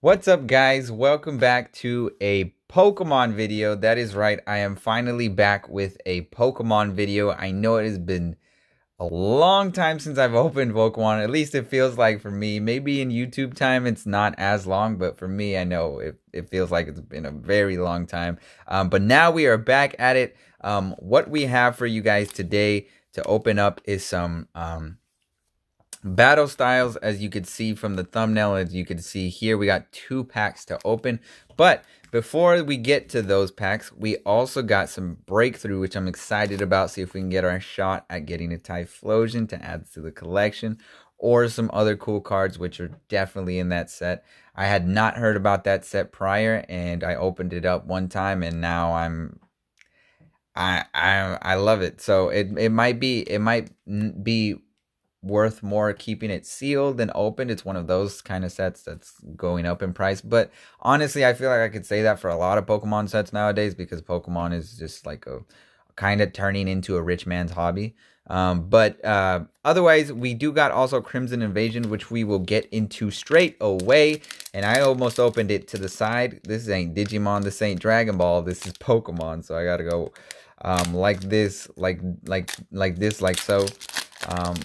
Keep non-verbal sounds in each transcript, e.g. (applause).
What's up guys? Welcome back to a Pokemon video. That is right, I am finally back with a Pokemon video. I know it has been a long time since I've (laughs) opened Pokemon. At least it feels like for me. Maybe in YouTube time it's not as long, but for me I know it, it feels like it's been a very long time. Um, but now we are back at it. Um, what we have for you guys today to open up is some... Um, battle styles as you could see from the thumbnail as you could see here we got two packs to open but before we get to those packs we also got some breakthrough which i'm excited about see if we can get our shot at getting a typhlosion to add to the collection or some other cool cards which are definitely in that set i had not heard about that set prior and i opened it up one time and now i'm I, I I love it. So it it might be it might be worth more keeping it sealed than opened. It's one of those kind of sets that's going up in price. But honestly, I feel like I could say that for a lot of Pokemon sets nowadays because Pokemon is just like a kind of turning into a rich man's hobby. Um, but uh, otherwise, we do got also Crimson Invasion, which we will get into straight away. And I almost opened it to the side. This ain't Digimon. This ain't Dragon Ball. This is Pokemon. So I gotta go um, like this, like like like this, like so. Um,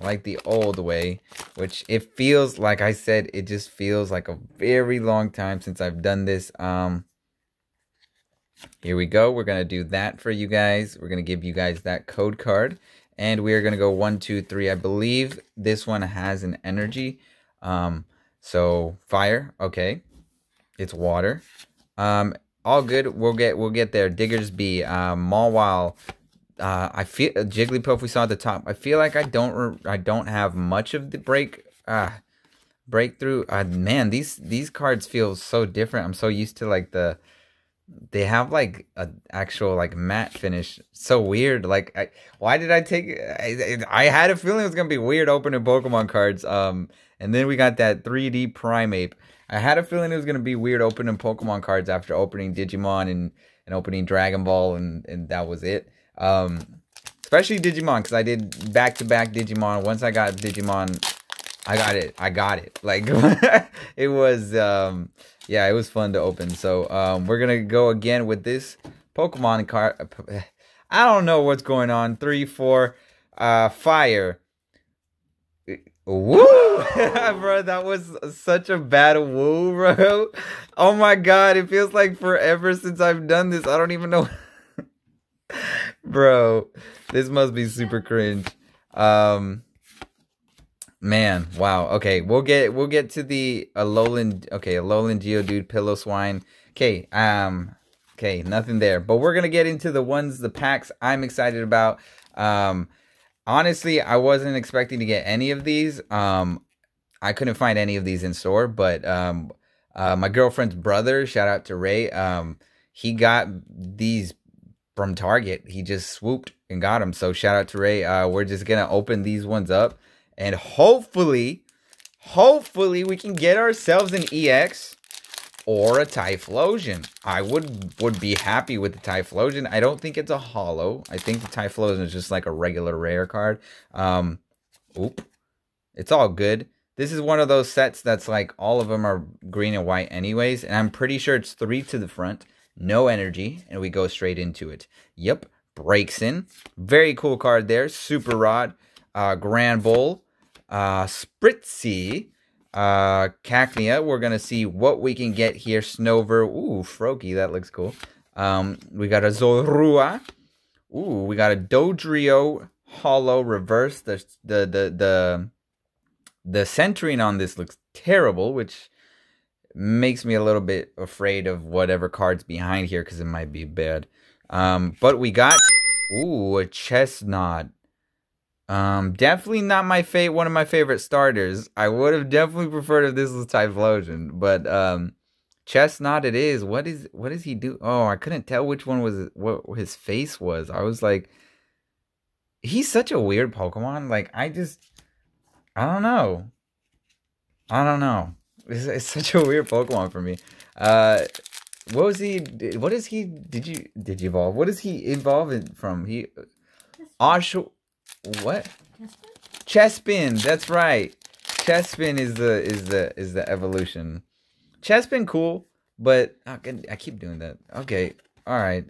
like the old way, which it feels like I said, it just feels like a very long time since I've done this. Um, here we go. We're going to do that for you guys. We're going to give you guys that code card. And we are going to go one, two, three. I believe this one has an energy. Um, so fire. Okay. It's water. Um, all good. We'll get, we'll get there. Diggersby, um, Mawile, uh, I feel uh, Jigglypuff we saw at the top. I feel like I don't I don't have much of the break uh breakthrough. Uh, man, these these cards feel so different. I'm so used to like the they have like a actual like matte finish. So weird. Like I why did I take I, I had a feeling it was going to be weird opening Pokemon cards. Um and then we got that 3D Primeape. I had a feeling it was going to be weird opening Pokemon cards after opening Digimon and and opening Dragon Ball and and that was it. Um, especially Digimon, because I did back to back Digimon. Once I got Digimon, I got it. I got it. (laughs) Like (laughs) it was, um, yeah, it was fun to open. So um, we're gonna go again with this Pokemon card. (laughs) I don't know what's going on. Three, four, uh, fire. Woo, bro! That was such a bad woo, bro. Oh my god, it feels like forever since I've done this. I don't even know. Bro, this must be super cringe. Um man, wow. Okay, we'll get we'll get to the Alolan okay, Alolan Geodude Piloswine. Okay, um okay, nothing there. But we're to get into the ones the packs I'm excited about. Um honestly, I wasn't expecting to get any of these. Um I couldn't find any of these in store, but um uh, my girlfriend's brother, shout out to Ray, um he got these from Target. He just swooped and got them. So shout out to Ray. Uh, we're just gonna open these ones up, and hopefully, hopefully we can get ourselves an EX or a Typhlosion. I would would be happy with the Typhlosion. I don't think it's a hollow. I think the Typhlosion is just like a regular rare card. Um, oop, it's all good. This is one of those sets that's like all of them are green and white anyways, and I'm pretty sure it's three to the front no energy, and we go straight into it. Yep, breaks in. Very cool card there. Super Rod, uh, Granbull, uh, Spritzee, uh, Cacnea. We're going to see what we can get here. Snover. Ooh, Froakie. That looks cool. Um, we got a Zorua. Ooh, we got a Dodrio Hollow Reverse. The, the, the, the, the centering on this looks terrible, which makes me a little bit afraid of whatever card's behind here because it might be bad. Um, but we got, ooh, a Chesnaught. Um, definitely not my favorite, one of my favorite starters. I would have definitely preferred if this was Typhlosion, but um, Chesnaught it is. What is what does he do? Oh, I couldn't tell which one was what his face was. I was like, he's such a weird Pokemon. Like I just, I don't know. I don't know. It's, it's such a weird Pokemon for me. Uh, what was he? What is he? Did you did you evolve? What is he evolving from? He, Osho, what? Chespin. That's right. Chespin is the is the is the evolution. Chespin cool, but I keep doing that. Okay, all right.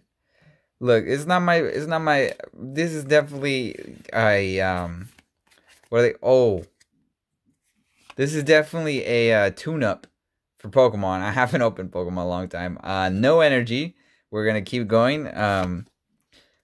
Look, it's not my. It's not my. This is definitely a um. What are they? Oh, this is definitely a uh, tune-up for Pokemon. I haven't opened Pokemon a long time. Uh, no energy. We're gonna keep going. Um,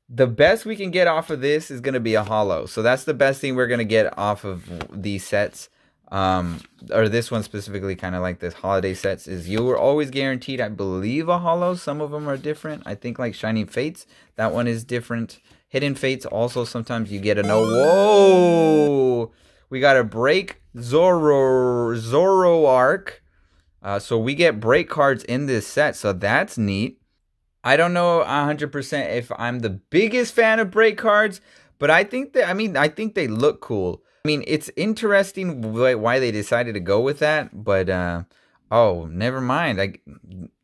the best we can get off of this is gonna be a hollow. So that's the best thing we're gonna get off of these sets. Um, or this one specifically, kind of like this holiday sets, is you were always guaranteed, I believe, a hollow. Some of them are different. I think like Shining Fates, that one is different. Hidden Fates, also sometimes you get a no. Whoa! We got a break Zoro Zoroark. Uh, so we get break cards in this set, so that's neat. I don't know 100% if I'm the biggest fan of break cards, but I think that, I mean, I think they look cool. I mean, it's interesting why they decided to go with that, but, uh, oh, never mind. I,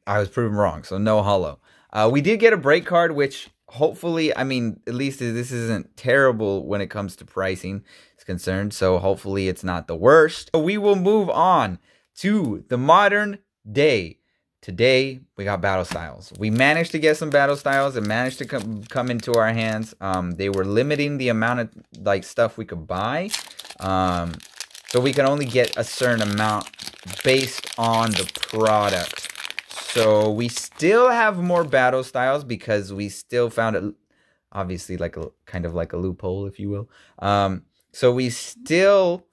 I was proven wrong, so no hollow. Uh, we did get a break card, which hopefully, I mean, at least this isn't terrible when it comes to pricing concerned, so hopefully it's not the worst. But We will move on to the modern day. Today, we got battle styles. We managed to get some battle styles and managed to come, come into our hands. Um, they were limiting the amount of like stuff we could buy. Um, so we can only get a certain amount based on the product. So we still have more battle styles because we still found it obviously like a kind of like a loophole, if you will. Um, so we still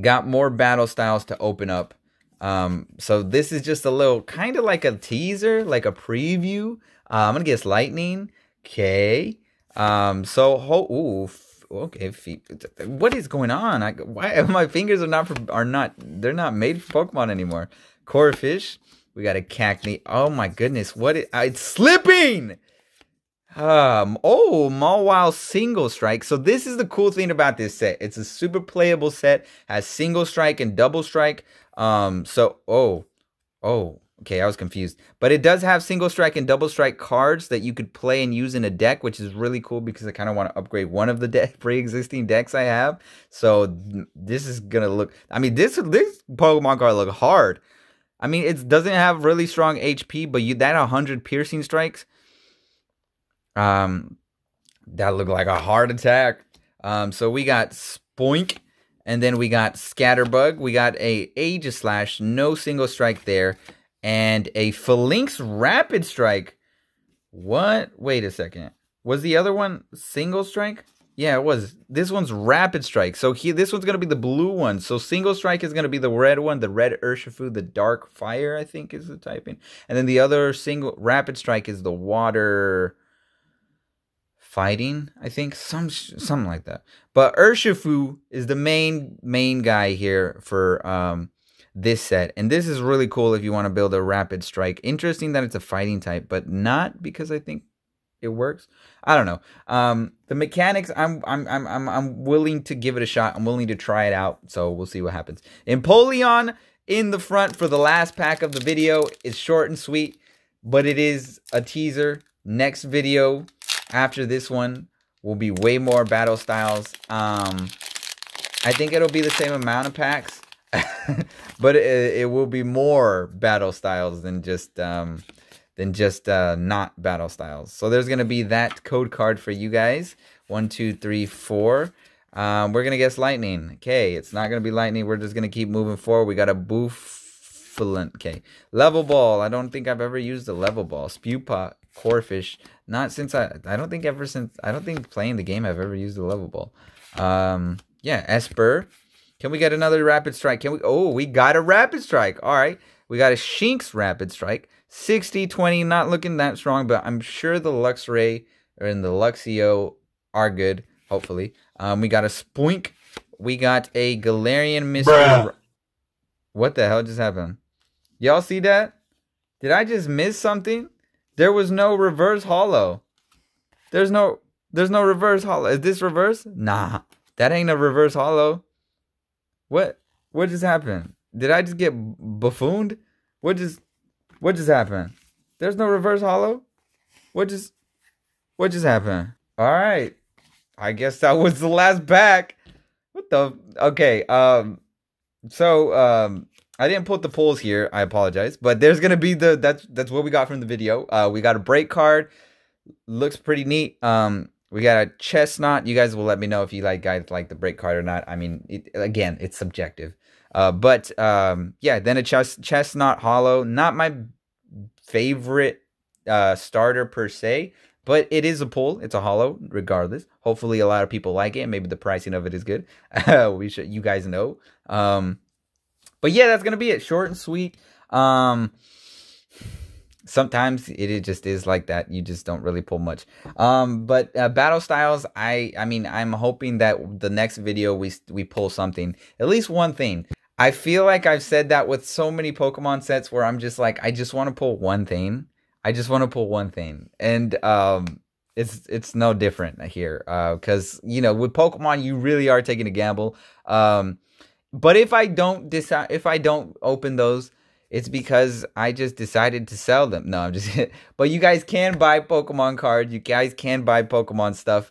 got more battle styles to open up um, so this is just a little kind of like a teaser, like a preview. Uh, I'm gonna guess lightning. Okay. Um, so ho- ooh, okay. What is going on? I, why (laughs) my fingers are not are not they're not made for Pokemon anymore. Corphish. We got a Cacnea. Oh my goodness, what is, it's slipping. Um, oh, Mawile single strike. So this is the cool thing about this set. It's a super playable set, has single strike and double strike. Um, so oh, oh, okay, I was confused. But it does have single strike and double strike cards that you could play and use in a deck, which is really cool because I kind of want to upgrade one of the de- (laughs) pre-existing decks I have. So this is gonna look. I mean, this this Pokemon card look hard. I mean, it doesn't have really strong HP, but you that 100 piercing strikes, um, that looked like a heart attack. Um, so we got Spoink, and then we got Scatterbug. We got a Aegislash, no single strike there. And a Falinks Rapid Strike. What? Wait a second. Was the other one single strike? Yeah, it was. This one's Rapid Strike. So he, this one's going to be the blue one. So single strike is going to be the red one, the red Urshifu, the dark fire, I think is the typing. And then the other single Rapid Strike is the water fighting, I think, some something like that. But Urshifu is the main main guy here for um this set. And this is really cool if you want to build a rapid strike. Interesting that it's a fighting type, but not because I think it works. I don't know. Um the mechanics I'm I'm I'm I'm I'm willing to give it a shot. I'm willing to try it out. So we'll see what happens. Empoleon in the front for the last pack of the video. It's short and sweet, but it is a teaser. Next video after this one will be way more battle styles. Um, I think it'll be the same amount of packs, (laughs) but it, it, will be more battle styles than just um, than just uh, not battle styles. So there's gonna be that code card for you guys. One, two, three, four. Um, we're gonna guess lightning. Okay, it's not gonna be lightning. We're just gonna keep moving forward. We got a Okay, level ball. I don't think I've ever used a level ball. Spew pot. Corphish. Not since I I don't think ever since I don't think playing the game I've ever used a level ball. Um yeah, Esper. Can we get another rapid strike? Can we Oh, we got a rapid strike. All right. We got a Shinx rapid strike. 60 20 not looking that strong, but I'm sure the Luxray and the Luxio are good, hopefully. Um we got a Spoink. We got a Galarian Mr. What the hell just happened? Y'all see that? Did I just miss something? There was no reverse hollow. There's no there's no reverse hollow. Is this reverse? Nah. That ain't a reverse hollow. What what just happened? Did I just get buffooned? What just what just happened? There's no reverse hollow? What just what just happened? Alright. I guess that was the last back. What the okay, um so um I didn't put the pulls here. I apologize, but there's gonna be the that's that's what we got from the video. Uh, we got a break card, looks pretty neat. Um, we got a Chesnaught. You guys will let me know if you like guys like the break card or not. I mean, it, again, it's subjective. Uh, but um, yeah, then a chest Chesnaught hollow. Not my favorite uh, starter per se, but it is a pull. It's a hollow, regardless. Hopefully, a lot of people like it. Maybe the pricing of it is good. (laughs) we should, you guys know. Um, but yeah, that's gonna be it. Short and sweet. Um, sometimes it just is like that. You just don't really pull much. Um, but uh, battle styles, I, I mean, I'm hoping that the next video we we pull something, at least one thing. I feel like I've said that with so many Pokemon sets where I'm just like, I just want to pull one thing. I just want to pull one thing, and um, it's it's no different here. Uh, because you know, with Pokemon, you really are taking a gamble. Um, but if I don't decide, if I don't open those, it's because I just decided to sell them. No, I'm just. (laughs) but you guys can buy Pokemon cards. You guys can buy Pokemon stuff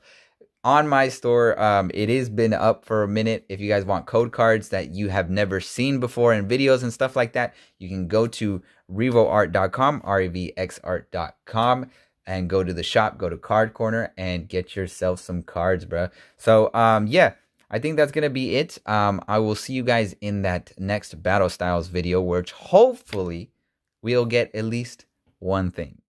on my store. Um, it has been up for a minute. If you guys want code cards that you have never seen before and videos and stuff like that, you can go to revxart.com, R-E-V-X-art.com, and go to the shop, go to Card Corner, and get yourself some cards, bro. So, um, yeah, I think that's going to be it. Um, I will see you guys in that next Battle Styles video, which hopefully we'll get at least one thing.